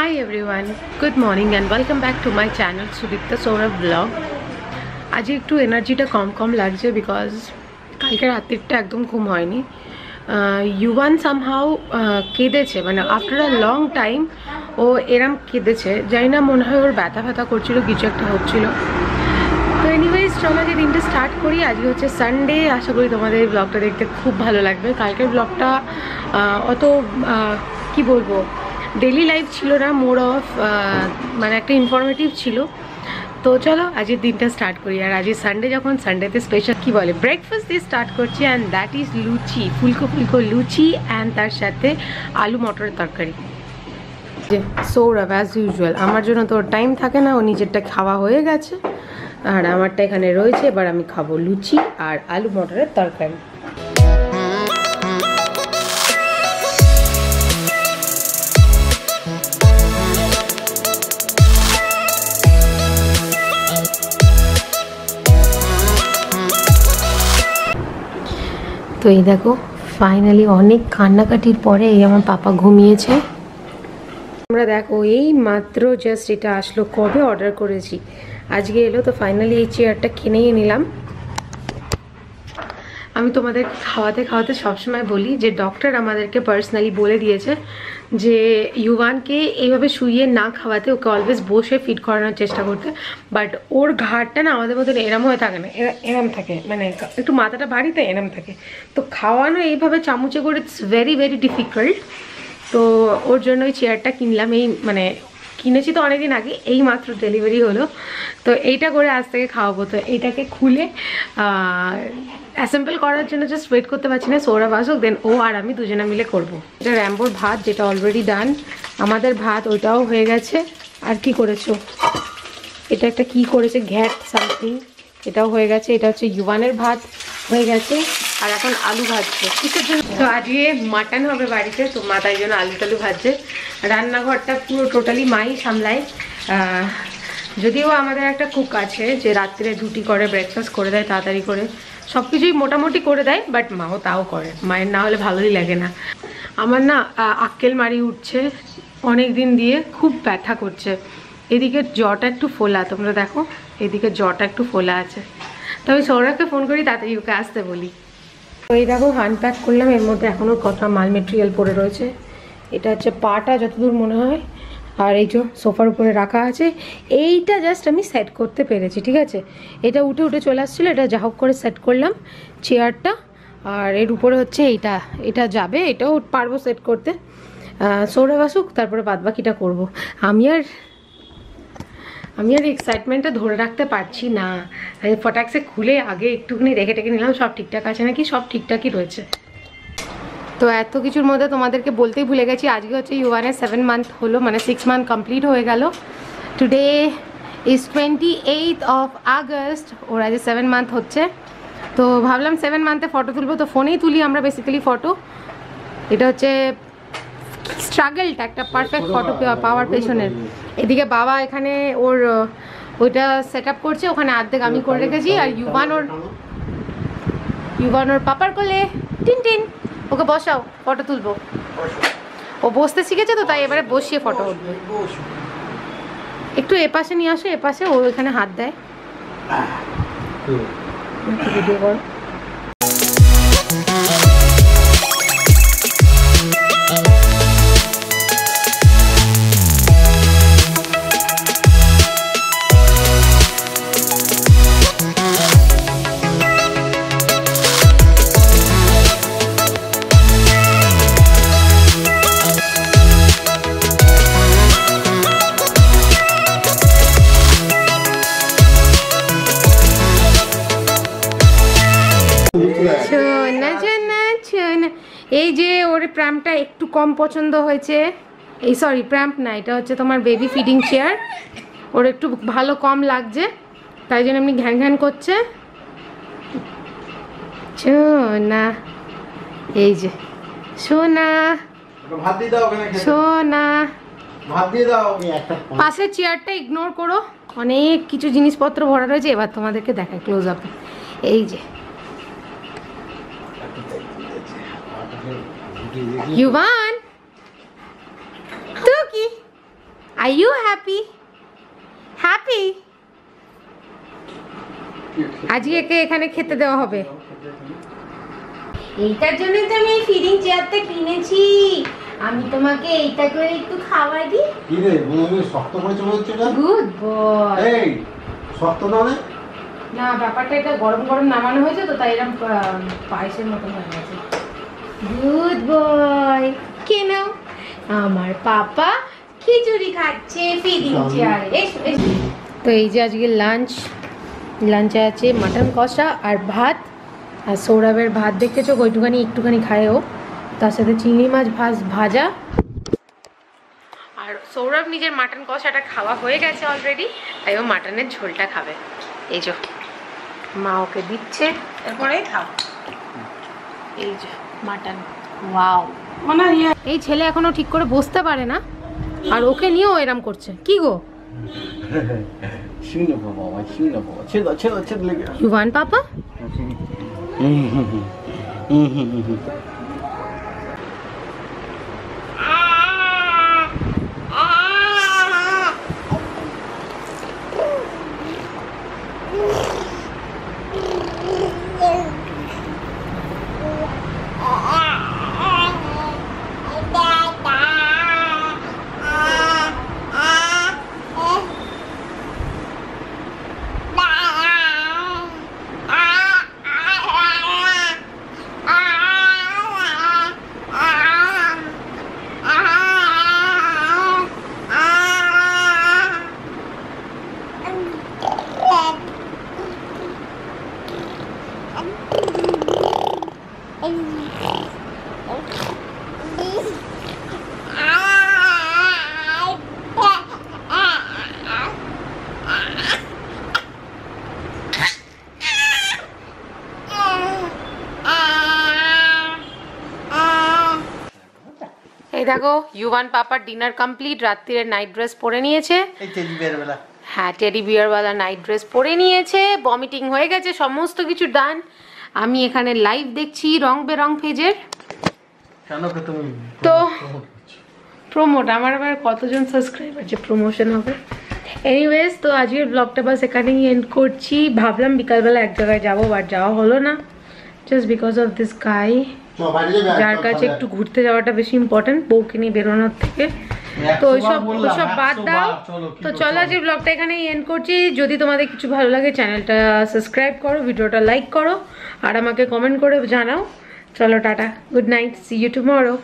Hi everyone, good morning and welcome back to my channel Sudipta Saurabh vlog. আজকে একটু এনার্জিটা কম কম লাগছে because কালকে রাত্রিটা একদম ঘুম হয়নি। ইউয়ান সামহাও কেঁদেছে। মানে আফটার আ লং টাইম ও এরম কেঁদেছে। জানি না মনে হয় ওর ব্যথা ব্যথা করছিল কিছু একটা হচ্ছিল। তো এনিওয়েজ চলো আজকে দিনটা স্টার্ট করি। আজকে হচ্ছে সানডে আশা করি তোমাদের ব্লগটা দেখতে খুব ভালো লাগবে। কালকের ব্লগটা অত কি বলব? ডেলি লাইফ ছিল না মোর অফ মানে একটা ইনফরমেটিভ ছিল। তো চলো, আজকের দিনটা স্টার্ট করি। আর আজকে সানডে যখন সানডেতে স্পেশাল কি বলে? ব্রেকফাস্ট দিয়ে স্টার্ট করছি অ্যান্ড দ্যাট ইজ লুচি, ফুলকো ফুলকো লুচি অ্যান্ড তার সাথে আলু মটরের তরকারি। যে সৌরভ অ্যাজ ইউজুয়াল আমার জন্য তো টাইম থাকে না, ও নিজেরটা খাওয়া হয়ে গেছে। আর আমারটা এখানে রয়েছে, এবার আমি খাব লুচি আর আলু মটরের তরকারি। তো এই দেখো ফাইনালি অনেক কান্নাকাটির পরে এই আমার পাপা ঘুমিয়েছে। আমরা দেখো, এই মাত্র জাস্ট এটা আসলো, কবে অর্ডার করেছি? আজকে এলো তো ফাইনালি এই চেয়ারটা কিনেই নিলাম। আমি তোমাদের খাওয়াতে খাওয়াতে সবসময় বলি যে ডক্টর আমাদেরকে পার্সোনালি বলে দিয়েছে যে ইউভানকে এইভাবে শুইয়ে না খাওয়াতে ওকে অলওয়েজ বসে ফিট করানোর চেষ্টা করতে। বাট ওর ঘাটটা না আমাদের মতন এরম হয়ে থাকে না এরা- এরম থাকে মানে একটু মাথাটা ভারী তাই এরম থাকে। তো খাওয়ানো এইভাবে চামচে করে ইটস ভেরি ভেরি ডিফিকাল্ট তো ওর জন্য ওই চেয়ারটা কিনলাম, এই মানে কিনেছি তো অনেকদিন আগে, এই মাত্র ডেলিভারি হলো। তো এইটা করে আজ থেকে খাওয়াবো। তো এইটাকে খুলে অ্যাসেম্বল করার জন্য জাস্ট ওয়েট করতে পারছি না, সৌরভ আসুক দেন ও আর আমি দুজনে মিলে করব। এটা র্যাম্বোর ভাত, যেটা অলরেডি ডান আমাদের ভাত ওইটাও হয়ে গেছে। আর কি করেছ? এটা একটা কি করেছে? ঘ্যাট সামথিং এটাও হয়ে গেছে। এটা হচ্ছে ইউয়ানের ভাত হয়ে গেছে। আর এখন আলু ভাজছে কিসের জন্য? তো আজকে মাটন হবে বাড়িতে, তো মা তাই জন্য আলু টালু ভাজছে। রান্নাঘরটা পুরো টোটালি মাই সামলায় যদিও আমাদের একটা কুক আছে, যে রাত্রে রুটি করে ব্রেকফাস্ট করে দেয়, তাড়াতাড়ি করে। সব কিছুই মোটামুটি করে দেয় বাট মাও তাও করে। মায়ের না হলে ভালোই লাগে না। আমার না আক্কেল মারি উঠছে অনেক দিন দিয়ে, খুব ব্যথা করছে। এদিকে জ্বরটা একটু ফোলা, তোমরা দেখো, এদিকে জ্বরটা একটু ফোলা আছে। তো আমি সৌরভকে ফোন করি, তাড়াতাড়ি ওকে আসতে বলি। তো এই দেখো আনপ্যাক করলাম, এর মধ্যে এখনও কত মাল মেটেরিয়াল পড়ে রয়েছে। এটা হচ্ছে পাটা, যতদূর মনে হয়। আর এই যে সোফার উপরে রাখা আছে এইটা জাস্ট আমি সেট করতে পেরেছি ঠিক আছে? এটা উঠে উঠে চলে আসছিল এটা যা হোক করে সেট করলাম চেয়ারটা আর এর উপরে হচ্ছে এইটা এটা যাবে এটাও পারব সেট করতে। আহ, সৌরভ আসুক তারপরে বাদবাকিটা করব। আমি আর আমি আর এক্সাইটমেন্টটা ধরে রাখতে পারছি না। ফটাক্সে খুলে আগে একটুখানি রেখে টেখে নিলাম সব ঠিকঠাক আছে নাকি? সব ঠিকঠাকই রয়েছে। তো এত কিছুর মধ্যে তোমাদেরকে বলতেই ভুলে গেছি আজকে হচ্ছে ইউয়ানের সেভেন মান্থ হলো মানে সিক্স মান্থ কমপ্লিট হয়ে গেল। Today is twenty eight of August ওর আজ সেভেন মান্থ হচ্ছে। তো ভাবলাম সেভেন মান্থে ফটো তুলবো তো ফোনেই তুলি আমরা বেসিক্যালি ফটো এটা হচ্ছে স্ট্রাগলটা একটা পারফেক্ট ফটো পাওয়ার পেছনের। এদিকে বাবা এখানে ওর ওইটা সেট আপ করছে ওখানে আর্ধেক আমি করে রেখেছি আর ইউবান ওর ইউবান ওর পাপার কোলে টিন টিন। ওকে বসাও ফটো তুলবো। ও বসতে শিখেছে তো তাই এবারে বসিয়ে ফটো উঠবে একটু এপাশে নিয়ে আসো এপাশে ও এখানে হাত দেয়। ভিডিও করো। এই যে ওর প্র্যাম্পটা একটু কম পছন্দ হয়েছে এই সরি প্র্যাম্প না এটা হচ্ছে তোমার বেবি ফিডিং চেয়ার ওর একটু ভালো কম লাগছে তাই জন্য এমনি ঘ্যান ঘ্যান করছে। শোনা এই যে সোনা সোনা। পাশের চেয়ারটা ইগনোর করো অনেক কিছু জিনিসপত্র ভরা রয়েছে এবার তোমাদেরকে দেখায় ক্লোজ আপে এই যে ইউভান তুই কি আর ইউ হ্যাপি হ্যাপি আজকে একে এখানে খেতে দেওয়া হবে? এইটার জন্য তো আমি ফিডিং চেয়ারটা কিনেছি। আমি তোমাকে এইটা করে একটু খাওয়াই দিই। কি রে তুমি শক্ত করে চলে যাচ্ছে এটা? গুড বয় এই শক্ত না না ব্যাপারটা এটা গরম গরম নামানো হয়েছে তো তাই এরকম পায়েসের মতো হয়ে গেছে। Good boy. কে নাও। আমার পাপা খিচুড়ি খাচ্ছে চেয়ারে এসো তো এই যে আজকে লাঞ্চ লাঞ্চে আছে মাটন কষা আর ভাত। আর সৌরভের ভাত দেখতেছো ওইটুখানি একটুখানি খায় ও। তার সাথে চিংড়ি মাছ ভাজ ভাজা। আর সৌরভ নিজের মাটন কষাটা খাওয়া হয়ে গেছে অলরেডি তাই ও মাটনের ঝোলটা খাবে। এই যে মা ওকে দিচ্ছে এরপরে খাও। এই যে। মাটন। ওয়াও। এই ছেলে এখনও ঠিক করে বসতে পারে না। আর ওকে নিয়েও এরম করছে। কি গো? শুনে বাবা শুনে বাবা ছেলে ছেলে ছেলে লেগে ইউ ওয়ান পাপা দেখো ইউভান পাপার ডিনার কমপ্লিট রাত্রিরে নাইট ড্রেস পরে নিয়েছে। হ্যাঁ টেডি বিয়ারওয়ালা নাইট ড্রেস পরে নিয়েছে বমিটিং হয়ে গেছে সমস্ত কিছু ডান আমি এখানে লাইভ দেখছি রং বেরং কেন তো প্রমোট আমার আবার কতজন সাবস্ক্রাইবার যে প্রমোশন হবে? এনিওয়েজ তো আজকের ব্লগটা বাস এখানেই এন্ড করছি। ভাবলাম বিকালবেলা এক জায়গায় যাব বাট যাওয়া হলো না। Just because of this guy যার কাছে একটু ঘুরতে যাওয়াটা বেশি ইম্পর্টেন্ট বউকে নিয়ে বেরোনোর থেকে। তো ওইসব ওইসব বাদ দাও। তো চলো আজকে ব্লগটা এখানেই এন্ড করছি। যদি তোমাদের কিছু ভালো লাগে চ্যানেলটা সাবস্ক্রাইব করো ভিডিওটা লাইক করো আর আমাকে কমেন্ট করে জানাও। চলো tata good night see you tomorrow